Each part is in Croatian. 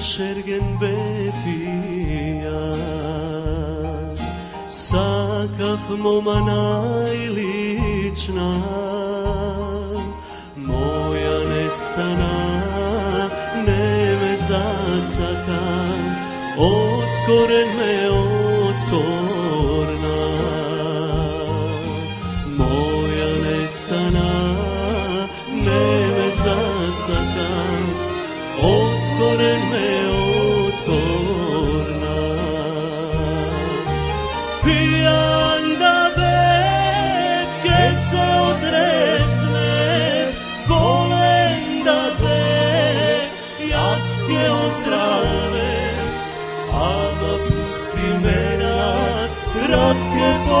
šergen befijas, sakav moma najlična, moja nestana, ne me zasaka, otkoren me otkorna. Moja nestana, ne me zasaka, otkoren me otkorna. Pijan da betke se odresne, volen da te jaske ozdrave, ama pusti mena, kratke po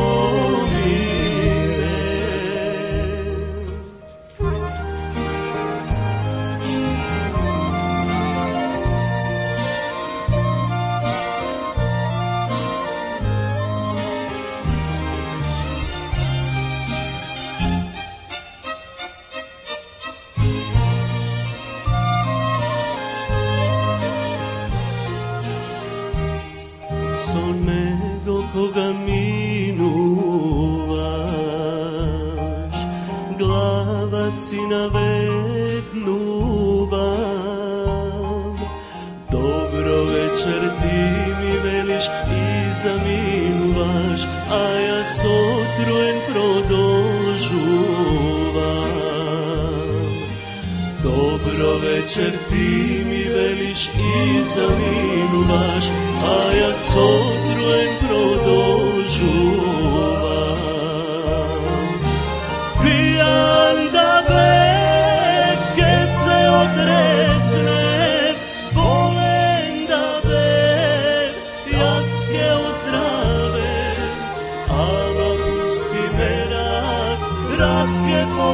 so nego koga minuvaš. Glava si navednuvam dobro večer ti mi veliš i zaminuvaš a ja sotrujen produžuvam. Dobro večer ti mi veliš i zaminuvaš, a ja sotrujem produžuvam. Pijan da betke se odrezne, volen da bet jaske ozdrave, ama pusti mena, kratke po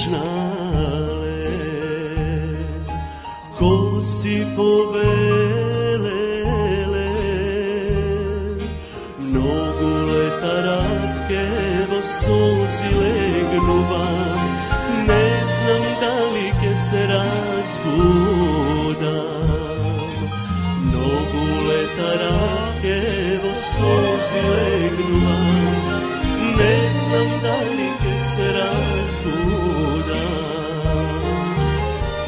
težnale, ko si povelele, nogu leta ratke vo suzi legnu vam, ne znam da li ke se razbudam. Nogu leta ratke vo suzi legnu vam, ne znam da li ke se razbudam.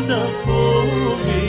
nikako da